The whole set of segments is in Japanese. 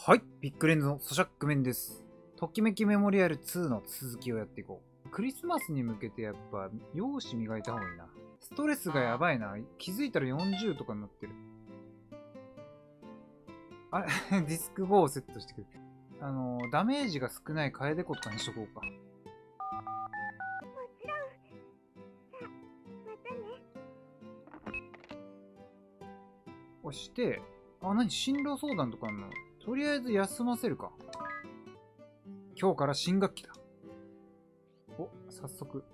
はい、ビッグレンズの咀嚼面です。ときめきメモリアル2の続きをやっていこう。クリスマスに向けてやっぱ、容姿磨いた方がいいな。ストレスがやばいな。気づいたら40とかになってる。あれ？ディスク5をセットしてくる。あの、ダメージが少ない楓子とかにしとこうか。もちろん。じゃ、またね。押して、あ、何？進路相談とかあんの？とりあえず休ませるか。今日から新学期だ。お、早速。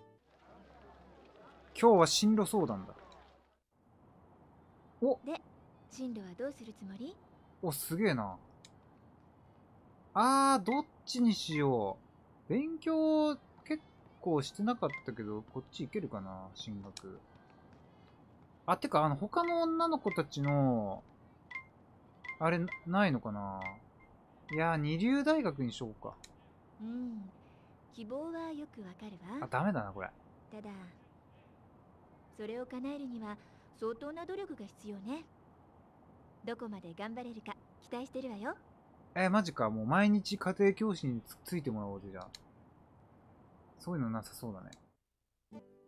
今日は進路相談だ。お、で、進路はどうするつもり？お、すげえな。あー、どっちにしよう。勉強結構してなかったけど、こっち行けるかな、進学。あ、てか、あの、他の女の子たちの、あれ、ないのかな？いやー、二流大学にしようか。うん。希望はよくわかるあ、わ。ダメだな、これ。ただ、それを叶えるには相当な努力が必要ね。どこまで頑張れるか期待してるわよ。え、マジか。もう毎日家庭教師につついてもらおうぜ、じゃあ。そういうのなさそうだね。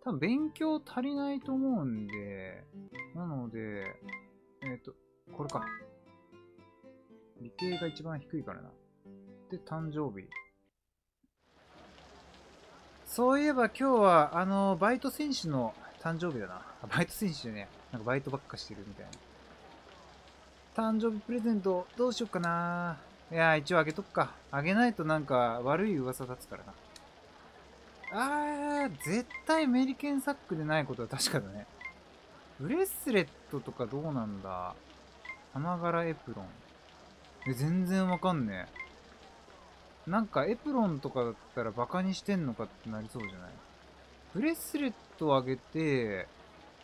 多分勉強足りないと思うんで、なので、えっ、と、これか。理系が一番低いからな。で、誕生日。そういえば今日は、あの、バイト選手の誕生日だな。バイト選手じゃね。なんかバイトばっかしてるみたいな。誕生日プレゼントどうしよっかな。いや、一応あげとくか。あげないとなんか悪い噂立つからな。あー、絶対メリケンサックでないことは確かだね。ブレスレットとかどうなんだ花柄エプロン。え、全然わかんねえ。なんかエプロンとかだったらバカにしてんのかってなりそうじゃない？ブレスレットをあげて、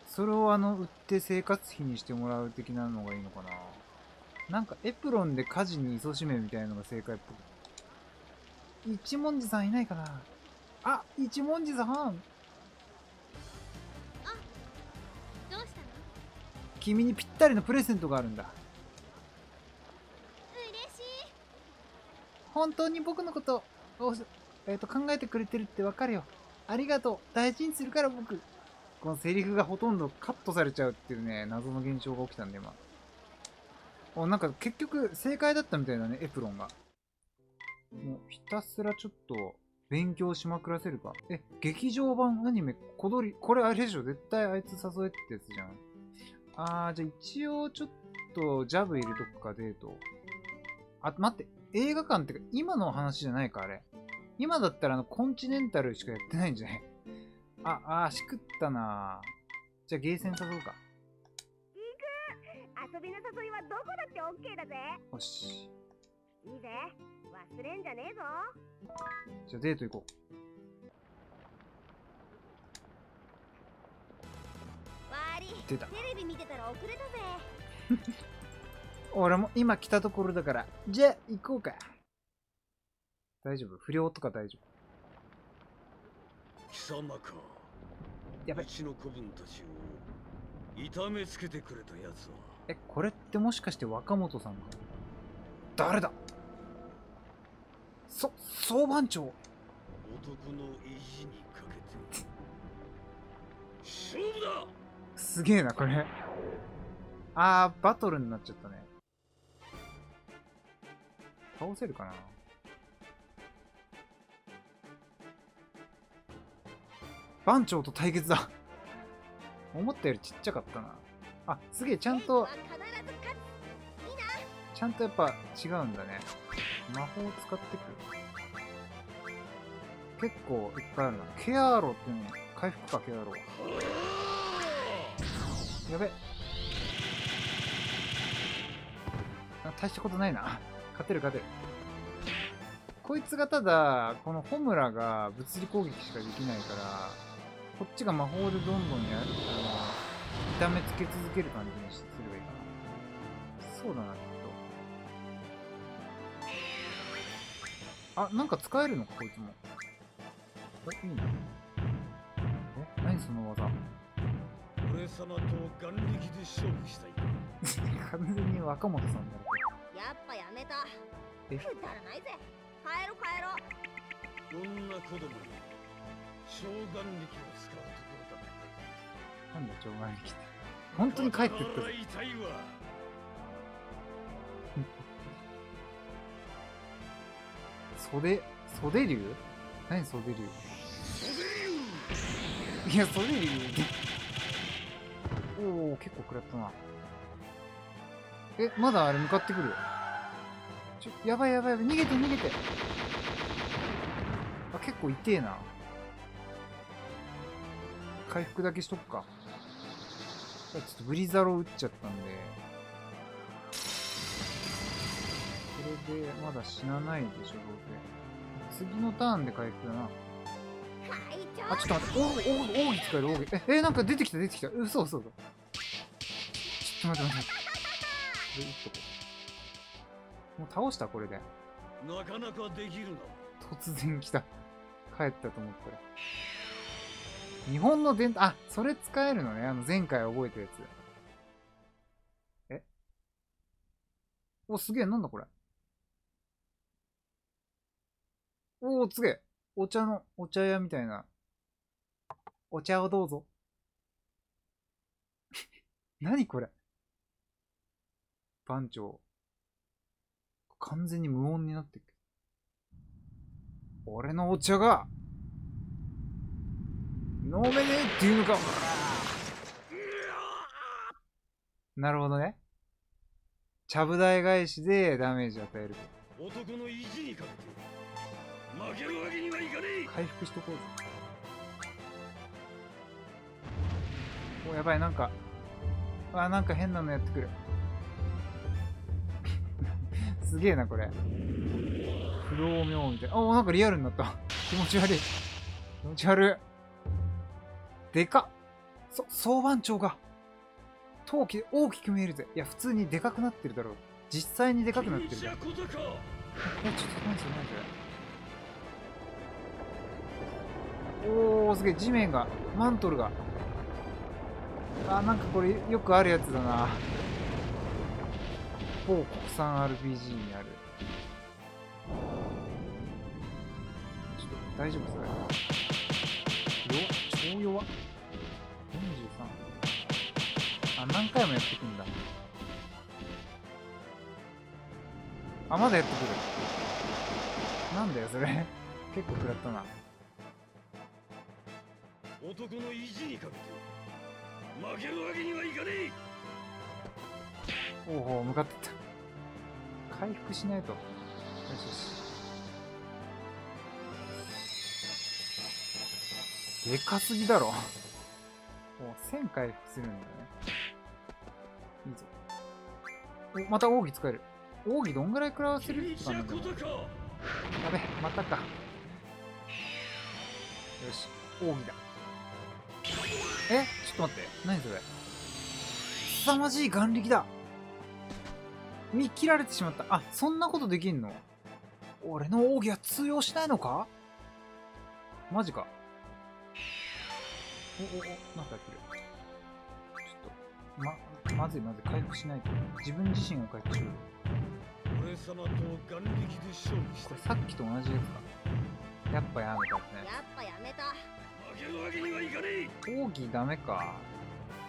それをあの、売って生活費にしてもらう的なのがいいのかな？なんかエプロンで家事に勤しめみたいなのが正解っぽく。一文字さんいないかな？あ、一文字さんどうしたの？君にぴったりのプレゼントがあるんだ。嬉しい。本当に僕のことを、えー、と考えてくれてるってわかるよ。ありがとう。大事にするから僕。このセリフがほとんどカットされちゃうっていうね、謎の現象が起きたんで今。お、なんか結局正解だったみたいだね、エプロンが。もうひたすらちょっと勉強しまくらせるか。え、劇場版アニメ、小鳥、これあれでしょ？絶対あいつ誘えってやつじゃん。あー、じゃあ一応ちょっとジャブ入れとくか、デート。あ、待って。映画館ってか、今の話じゃないか、あれ。今だったらあの、コンチネンタルしかやってないんじゃない？あ、あー、しくったなじゃあゲーセン誘うか。遊びの誘いはどこだって OK だぜ。よし。いいぜ。忘れんじゃねえぞ。じゃあデート行こ悪い。う出た。テレビ見てたら遅れたぜ 俺も今来たところだから、じゃあ行こうか。大丈夫？不良とか大丈夫？貴様か。やばい。うちの子分たちを痛めつけてくれたやつは。え、これってもしかして若本さんか誰だ？そ、総番長？男の意地にかけて。勝負だ！すげえな、これ。あー、バトルになっちゃったね。倒せるかな？番長と対決だ 思ったよりちっちゃかったな。あ、すげえ、ちゃんとちゃんとやっぱ違うんだね。魔法を使ってくる。結構いっぱいあるな。ケアーロっていうの、回復か、ケアーロ。やべ。あ大したことないな。勝てる勝てる。こいつがただ、このホムラが物理攻撃しかできないから、こっちが魔法でどんどんやる、あの、痛めつけ続ける感じにすればいいかな。そうだな、きっと。あ、なんか使えるのか、こいつも。え、いいのえ、何その技？俺様と眼力で勝負したいか 完全に若本さんだろ。やっぱやめた。え？くだらないぜ。帰ろ帰ろ女子供に召喚力を使うところだ。ったなんだ長眼力って？本当に帰ってったぞ心痛いわ袖袖竜？何袖竜？袖いや袖竜おお結構食らったな。えまだあれ向かってくるちょやばいやばいやばい逃げて逃げてあ結構痛えな回復だけしとくかちょっとブリザロ打っちゃったんでこれでまだ死なないでしょどうせ次のターンで回復だなあ、ちょっと待って、おおお奥義使える、奥義。え、え、なんか出てきた、出てきた。嘘嘘嘘。ちょっと待って待って。これ打っとこう。もう倒した、これで。なかなかできるな突然来た。帰ったと思ったら。日本の伝統、あ、それ使えるのね。あの、前回覚えたやつ。え？お、すげえ、なんだこれ？おー、すげえ。お茶の、お茶屋みたいな。お茶をどうぞ。何これ？番長。完全に無音になってる。俺のお茶が、飲めねえっていうのか、なるほどね。ちゃぶ台返しでダメージ与えると。男の意地にかけて負けるわけにはいかねえ回復しとこうぜ。お、やばい、なんか、あ、なんか変なのやってくる。すげえな、これ。不動明みたいな。お、なんかリアルになった。気持ち悪い。気持ち悪い。でかっ。そ、総番長が。陶器で大きく見えるぜ。いや、普通にでかくなってるだろう。実際にでかくなってるじゃん。じゃことかえ、ちょっと何それ何それおー、すげえ、地面が、マントルが。あ、なんかこれよくあるやつだな。某国産 RPG にある。ちょっと大丈夫それ。弱っ超弱？43。あ、何回もやってくんだ。あ、まだやってくる。なんだよ、それ。結構食らったな。男の意地にかけて負けるわけにはいかねえおお、向かってった。回復しないと。よしよし。でかすぎだろ。お1000回復するんだよね。いいぞ。お、また奥義使える。奥義どんぐらい食らわせるって感じだやべ、またか。よし、奥義だ。えちょっと待って。何それ凄まじい眼力だ見切られてしまった。あ、そんなことできんの？俺の奥義は通用しないのか？マジか。お、お、お、なんかやってる。ちょっと、ま、まずいまずい。回復しないと。自分自身が回復しよう。俺様と眼力で勝負したこれさっきと同じやつか。やっぱやめたね。やっぱやめた負けるわけにはいかねえ奥義ダメか。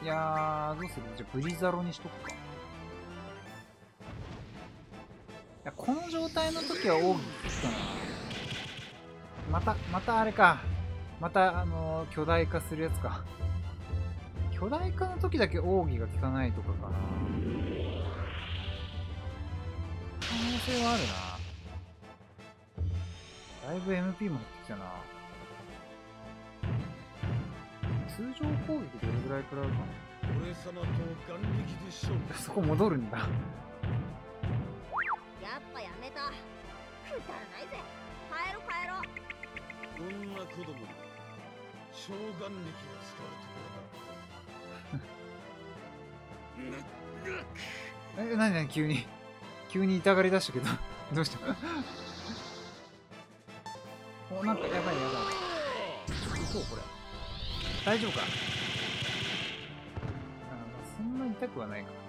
いやー、どうする？じゃあブリザロにしとくか。や、この状態の時は奥義かな。また、またあれか。また、あのー巨大化するやつか。巨大化の時だけ奥義が効かないとかかな。可能性はあるな。だいぶ MP も減ってきたな。通常攻撃どれぐらい食らうか俺様と眼力で勝負なそこ戻るんだ。やっぱやめたくだらないぜ帰ろ帰ろ女子供に召喚力を使うところだえ、なになに急に。急に痛がり出したけど。どうした？お、なんかやばいやばい。そうこれ。大丈夫か？あそんな痛くはないか。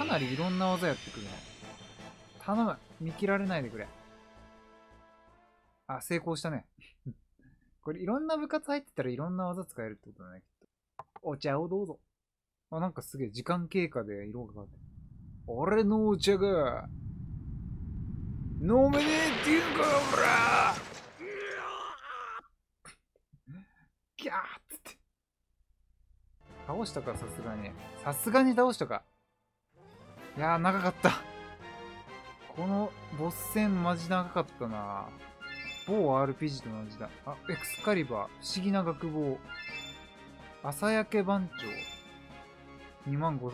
かなりいろんな技やってくるね。頼む。見切られないでくれ。あ、成功したね。これいろんな部活入ってたらいろんな技使えるってことだね、きっと。お茶をどうぞ。あ、なんかすげえ時間経過で色が変わってる。俺のお茶が、飲めねえっていうのか、ほらギャーって。倒したか、さすがに。さすがに倒したか。いやー、長かった。このボス戦マジ長かったな某 RPG と同じだ。あ、エクスカリバー、不思議な学帽。朝焼け番長。2万5 5000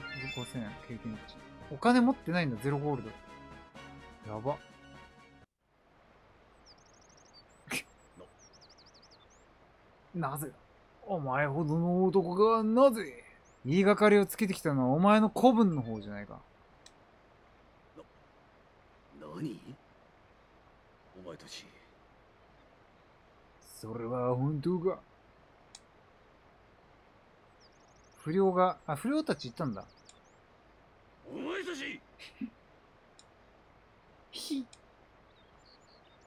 円経験値。お金持ってないんだ、ゼロゴールド。やば。なぜお前ほどの男がなぜ言いがかりをつけてきたのはお前の子分の方じゃないか。何？お前たち。それは本当か？不良が、あ、不良たちいたんだ。お前たち。ひ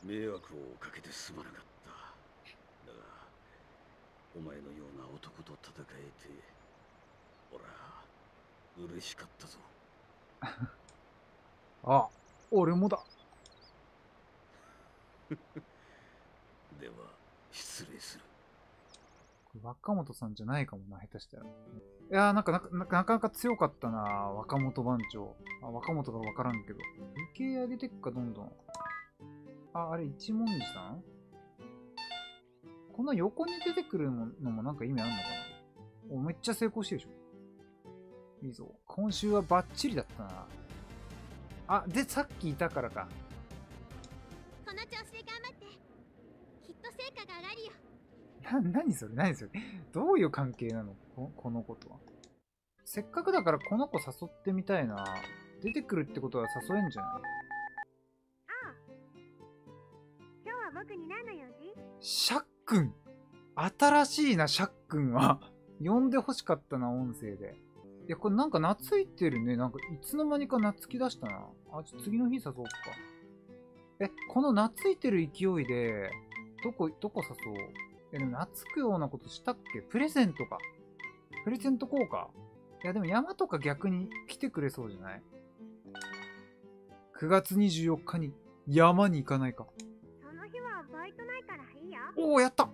迷惑をかけてすまなかった。だがお前のような男と戦えて俺は嬉しかったぞ。あ、俺もだ。では失礼する若本さんじゃないかもな、下手したら。いやー、なんかなかなかなかなか強かったな、若本番長。あ、若本がわからんけど。理系上げてっか、どんどん。あ、あれ、一文字さん？この横に出てくるのもなんか意味あんのかな？お、めっちゃ成功してるでしょ。いいぞ。今週はバッチリだったな。あ、で、さっきいたからか。この調子で頑張ってきっと成果が上がるよな、何それ？何それ？どういう関係なの？ここの子とは。せっかくだからこの子誘ってみたいな。出てくるってことは誘えんじゃない？ああ今日は僕に何の用事？シャックン新しいな、シャックンは。呼んで欲しかったな、音声で。いや、これなんか懐いてるね。なんかいつの間にか懐き出したな。あ、ちょ次の日誘おうか。え、この懐いてる勢いで、どこ、どこ誘おう？え、でも懐くようなことしたっけ？プレゼントか。プレゼント効果いや、でも山とか逆に来てくれそうじゃない ?9 月24日に山に行かないか。その日はバイトないからいいよおお、やった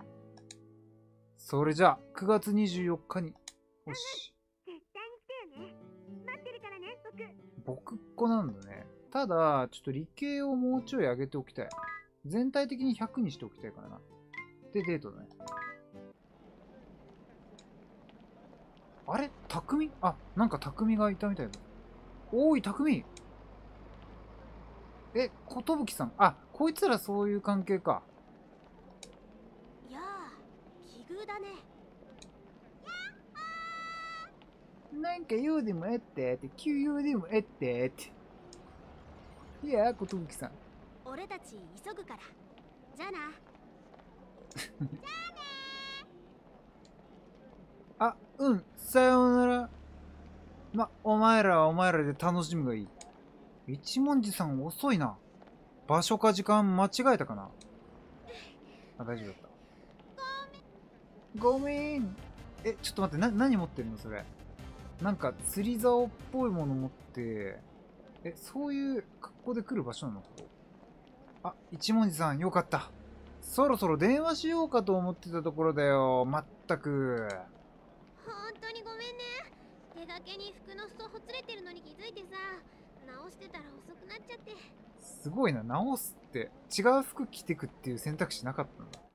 それじゃあ、9月24日に。よし。僕っ子なんだね。ただ、ちょっと理系をもうちょい上げておきたい。全体的に100にしておきたいからな。で、デートだね。あれ？匠？あ、なんか匠がいたみたいだ。おーい、匠え、ことぶきさん。あ、こいつらそういう関係か。やあ奇遇だねなんか言うでもえってって、急言うでもえってって。いや、ことぶきさん。俺たち急ぐからじゃあな あ、うん、さようなら。ま、お前らはお前らで楽しみがいい。一文字さん遅いな。場所か時間間違えたかなあ、大丈夫だった。ごめん。え、ちょっと待って、な、何持ってるのそれ？なんか釣り竿っぽいもの持って、え、そういう格好で来る場所なの？ここあ、一文字さん、よかった。そろそろ電話しようかと思ってたところだよ。まったく。本当にごめんね手がけに服の裾ほつれてるのに気づいてさ直してたら遅くなっちゃってすごいな、直すって。違う服着てくっていう選択肢なかったんだ。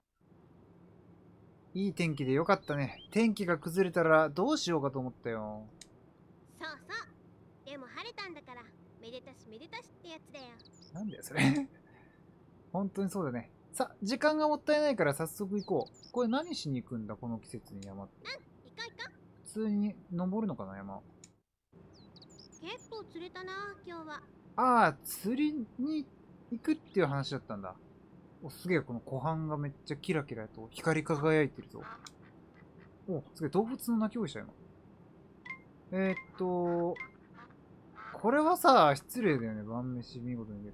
いい天気でよかったね。天気が崩れたらどうしようかと思ったよ。そうそうでも晴れたんだからめでたしめでたしってやつだよなんだよ、それ。本当にそうだね。さ、時間がもったいないから早速行こう。これ何しに行くんだ、この季節に山って。行こう行こ普通に登るのかな、山。う結構釣れたな今日はああ、釣りに行くっていう話だったんだ。お、すげえ、この湖畔がめっちゃキラキラと光り輝いてるぞ。お、すげえ、動物の鳴き声した今。えー、っと、これはさ、失礼だよね。晩飯見事に。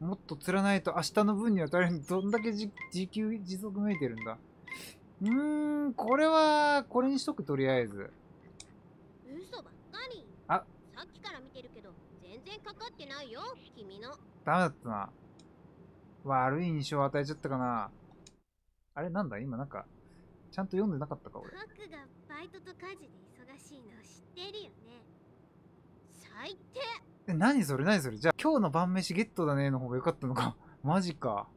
もっと釣らないと明日の分には足りん。どんだけじ自給自足めいてるんだ。うーん、これは、これにしとく、とりあえず。嘘ばっかりあさっきから見てるけど全然かかってないよ君のダメだったな。悪い印象を与えちゃったかな。あれなんだ？今なんか、ちゃんと読んでなかったか俺。ハックがバイトと家事で忙しいの知ってるよね最低え、何それ？何それ？じゃあ、今日の晩飯ゲットだねの方が良かったのか。マジか。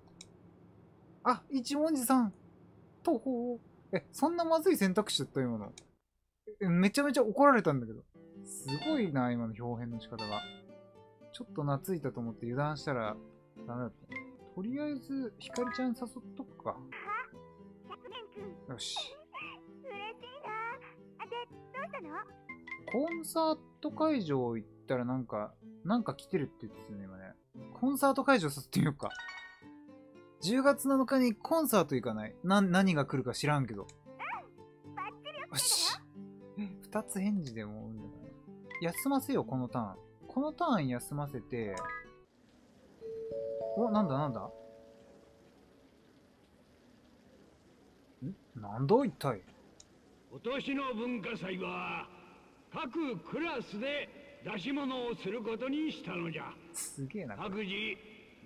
あ、一文字さん。とほう。え、そんなまずい選択肢だった？今の。え、めちゃめちゃ怒られたんだけど。すごいな、今の表現の仕方が。ちょっと懐いたと思って油断したらダメだった。とりあえず、ひかりちゃん誘っとくか。よし。嬉しいなあでどうしたの？コンサート会場行ったらなんか、なんか来てるって言ってたよね、今ね。コンサート会場誘ってみようか。10月7日にコンサート行かない？な、何が来るか知らんけど。よし。二つ返事でも。休ませよう、このターン。このターン休ませて。お、なんだなんだ？ん？なんだ一体？今年の文化祭は各クラスで出し物をすることにしたのじゃ。すげえな。各自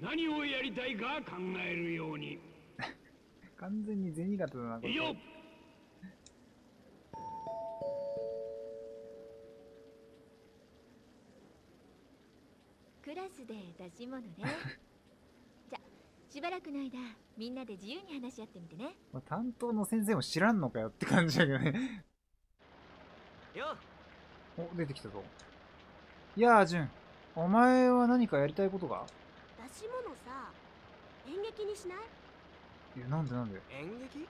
何をやりたいか考えるように。完全に銭形だな、これ。よ。クラスで出し物ね しばらくの間みんなで自由に話し合ってみてね。まあ、担当の先生も知らんのかよって感じだけどね。よお、出てきたぞ。いやあ、ジュン。お前は何かやりたいことが？出し物さ演劇にしない？いや、なんでなんで？演劇？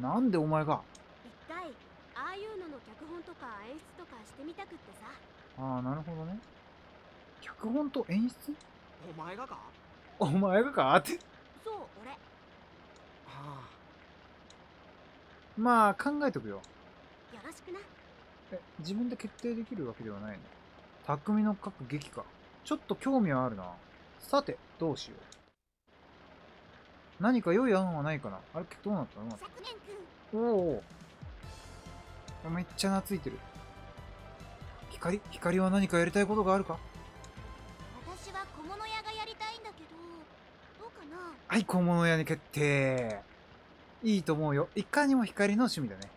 なんでお前が？一回ああいうのの脚本とか演出とかしてみたくってさ。ああ、なるほどね。脚本と演出？お前がか？お前がかって。そう俺ああまあ、考えとくよ。よろしくなえ、自分で決定できるわけではないの？匠の書く劇か。ちょっと興味はあるな。さて、どうしよう。何か良い案はないかな？あれ、どうなったの？おおめっちゃ懐いてる光？光は何かやりたいことがあるか？私は小物屋がやりたいんだけどどうかなはい小物屋に決定。いいと思うよ。いかにも光の趣味だね。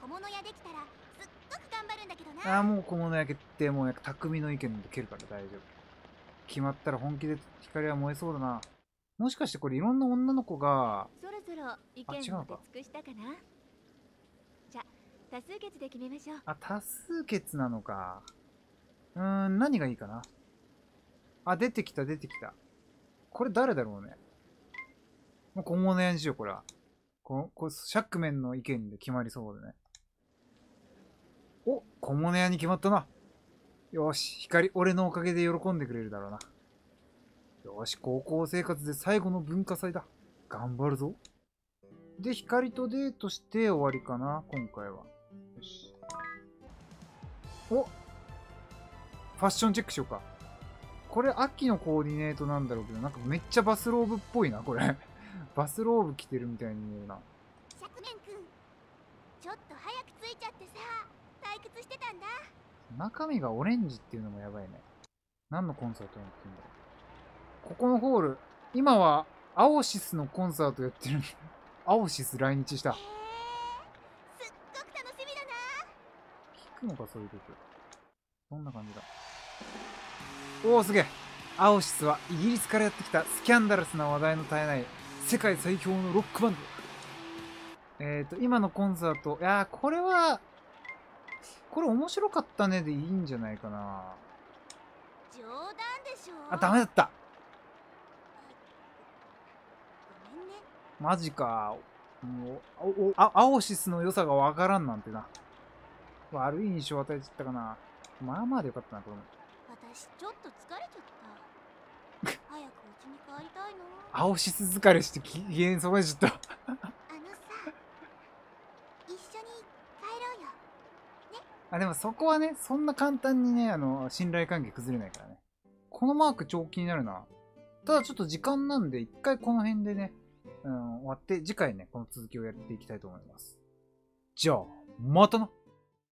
小物屋できたらすっごく頑張るんだけどあな。あもう小物屋決定もう匠の意見で蹴るから大丈夫。決まったら本気で光は燃えそうだな。もしかしてこれいろんな女の子がそろそろ意あ違うのか？見を出尽くしたかな？じゃ多数決で決めましょう。あ多数決なのか。うーん何がいいかな？あ出てきた出てきたこれ誰だろうね。もう小物屋にしようこれは。このこれシャックメンの意見で決まりそうでね。お小物屋に決まったな。よし光俺のおかげで喜んでくれるだろうな。よし高校生活で最後の文化祭だ。頑張るぞ。で光とデートして終わりかな今回は。よし。おファッションチェックしようか。これ秋のコーディネートなんだろうけどなんかめっちゃバスローブっぽいなこれ。バスローブ着てるみたいに見えるな。昨年くんちょっと早く着いちゃってさ退屈してたんだ。中身がオレンジっていうのもやばいね。何のコンサートやってんだろう。ここのホール今はアオシスのコンサートやってる。アオシス来日した。すっごく楽しみだな。聞くのかそういう曲どんな感じだ？おおすげえ。アオシスはイギリスからやってきたスキャンダラスな話題の絶えない世界最強のロックバンド。えっ、ー、と今のコンサート。いやーこれはこれ面白かったねでいいんじゃないかな。冗談でしょ？あダメだった。マジか。もうおおあアオシスの良さがわからんなんてな。悪い印象を与えちゃったかな。まあまあでよかったなこれも私ちょっと疲れちゃった 早く家に帰りたいなアオシス疲れして機嫌損ねちゃったあのさ一緒に帰ろうよあ、でもそこはね、そんな簡単にね、あの、信頼関係崩れないからね。このマーク超気になるな。ただちょっと時間なんで、一回この辺でね、うん、終わって、次回ね、この続きをやっていきたいと思います。じゃあ、またな